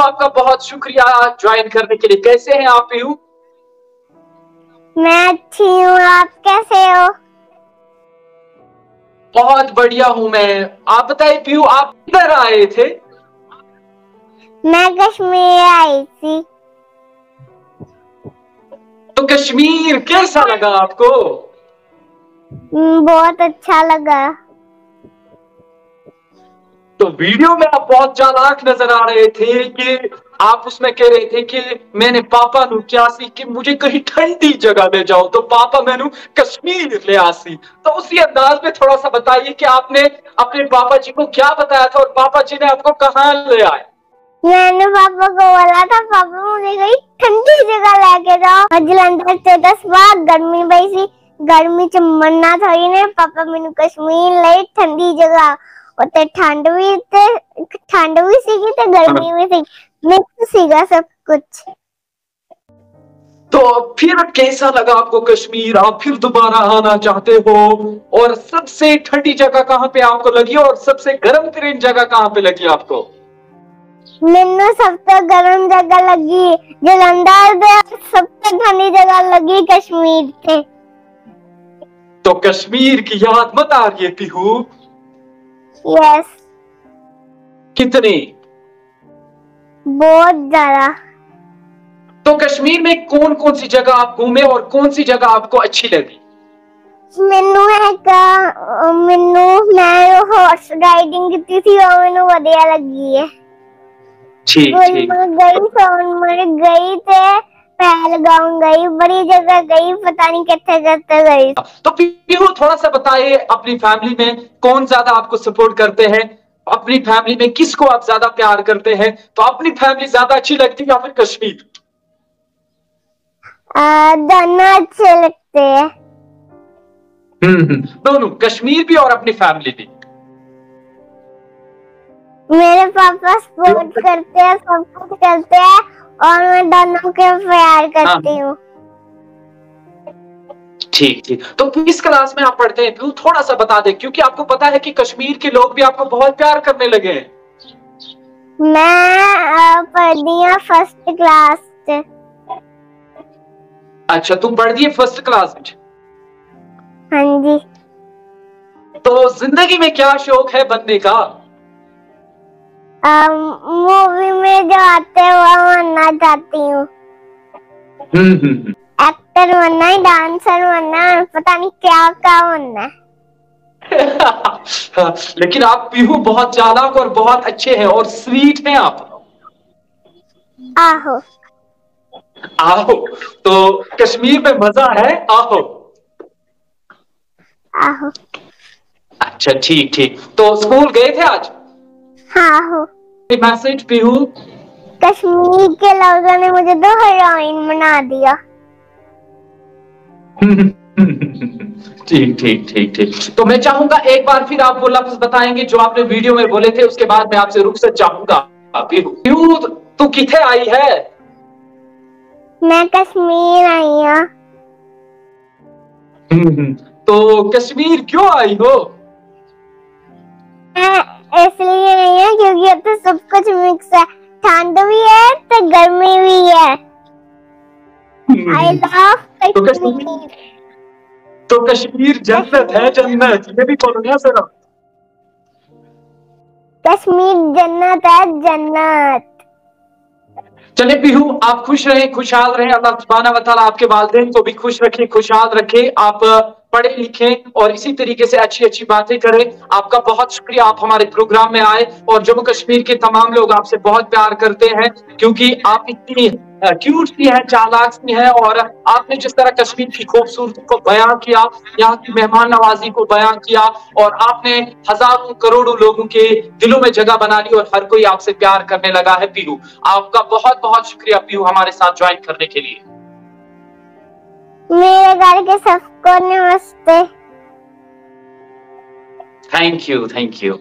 आपका बहुत शुक्रिया ज्वाइन करने के लिए। कैसे हैं आप पीहू? मैं अच्छी हूँ आप कैसे हो? बहुत बढ़िया हूँ मैं। आप बताइए पीहू आप किधर आए थे? मैं कश्मीर आई थी। तो कश्मीर कैसा लगा आपको? बहुत अच्छा लगा। तो वीडियो में आप बहुत चालाक नज़र आ रहे थे कि आप उसमें कह रहे थे कि मैंने पापा नु क्या सी कि मुझे कहीं ठंडी जगह ले जाओ। तो पापा मैनू कश्मीर ले आसी। तो उसी अंदाज में थोड़ा सा बताइए कि आपने अपने पापा जी को क्या बताया था और पापा जी ने आपको कहाँ ले आए? मैंने पापा को बोला था, पापा मुझे कहीं ठंडी जगह लेके जाओ। जलंधर से दस बार गर्मी पई सी गर्मी च मरना थोड़ी ने पापा मैनू कश्मीर ले, ठंडी जगह। ਉੱਤੇ ਠੰਡ ਵੀ ਤੇ ਠੰਡ ਵੀ ਸੀਗੀ ਤੇ ਗਰਮੀ ਵੀ ਸੀ ਮਿਕਸ ਸੀਗਾ सब कुछ तो फिर कैसा लगा आपको कश्मीर आप फिर दोबारा आना चाहते हो और सबसे ठंडी जगह कहाँ पे आपको लगी और सबसे गर्म तरीन जगह कहाँ पे लगी आपको ਮੈਨੂੰ ਸਭ ਤੋਂ ਗਰਮ ਜਗ੍ਹਾ ਲੱਗੀ ਜਲੰਧਰ ਦੇ ਸਭ ਤੋਂ ਠੰਡੀ ਜਗ੍ਹਾ ਲੱਗੀ ਕਸ਼ਮੀਰ ਤੇ तो कश्मीर की याद मत आ रही है पीहू यस कितनी बहुत ज्यादा तो कश्मीर में कौन कौन सी जगह आप घूमे और कौन सी जगह आपको अच्छी लगी ਮੈਨੂੰ ਹੈਗਾ ਅਹ ਮੈਨੂੰ ਮੈਂ ਹਾਰਸ ਰਾਈਡਿੰਗ ਕੀਤੀ ਸੀ ਉਹ ਮੈਨੂੰ ਵਧੀਆ ਲੱਗੀ ਹੈ ठीक ठीक ਗੁਲਮਰਗ ਗਈ ਸੋਨਮਰਗ ਗਈ ਤੇ पहलगाम गई बड़ी जगह गई पता नहीं कितने कितने गई। तो पीहू थोड़ा सा बताइए अपनी फैमिली में कौन ज़्यादा आपको सपोर्ट करते हैं? अपनी फैमिली में किसको आप ज़्यादा प्यार करते हैं? तो अपनी फैमिली ज़्यादा अच्छी लगती है या फिर कश्मीर? दोनों अच्छे लगते हैं। हम्म हम्म, दोनों कश्मीर भी और अपनी फैमिली भी। मेरे पापा सपोर्ट करते हैं सब कुछ करते हैं और मैं दोनों के प्यार करती हूँ। ठीक ठीक। तो किस क्लास में आप पढ़ते हैं? पीहू थोड़ा सा बता दे क्योंकि आपको पता है कि कश्मीर के लोग भी आपको बहुत प्यार करने लगे हैं। मैं आ, पढ़ती हूँ फ़र्स्ट क्लास से। अच्छा तुम पढ़ दिए फ़र्स्ट क्लास में? हाँ जी। तो ज़िंदगी में क्या शौक है बनने का? मूवी में जो आते हैं वो बनना चाहती हूँ। हम्म हम्म हम्म। एक्टर बनना है डांसर बनना है पता नहीं क्या क्या बनना है। हाँ, लेकिन आप पीहू बहुत चालाक और बहुत अच्छे हैं और स्वीट हैं आप। आहो। आहो तो कश्मीर में मज़ा है? आओ आहो। अच्छा ठीक ठीक। तो स्कूल गए थे आज? हाँ हो। मैसेज पीहू कश्मीर के लोगों ने मुझे तो हीरोइन बना दिया। ठीक ठीक ठीक ठीक। तो मैं चाहूँगा एक बार फिर आप वो लफ्ज बताएँगे जो आपने वीडियो में बोले थे उसके बाद मैं आपसे रुक रुखसत चाहूँगा। पीहू तू किथे आई है? मैं कश्मीर आई हूँ। तो कश्मीर क्यों आई हो? मिक्स है ठंड भी है तो गर्मी भी है। आई लव तो कश्मीर तो कश्मीर जन्नत है जन्नत। ये भी बोलो ना सर कश्मीर जन्नत है जन्नत। चले पीहू आप खुश रहे खुशहाल रहे। अल्लाह सुब्हाना व आपके वालदेन को भी खुश रखे खुशहाल रखे। आप पढ़े लिखें और इसी तरीके से अच्छी अच्छी बातें करें। आपका बहुत शुक्रिया। आप हमारे प्रोग्राम में आए और जम्मू कश्मीर के तमाम लोग आपसे बहुत प्यार करते हैं, क्योंकि आप इतनी क्यूट सी है, चालाक सी है और आपने जिस तरह कश्मीर की खूबसूरती को बयां किया, यहाँ की मेहमान नवाजी को बयां किया और आपने हज़ारों करोड़ों लोगों के दिलों में जगह बना ली और हर कोई आपसे प्यार करने लगा है पीहू आपका बहुत बहुत शुक्रिया पीहू हमारे साथ ज्वाइन करने के लिए। मेरे घर के सबको नमस्ते। Thank you thank you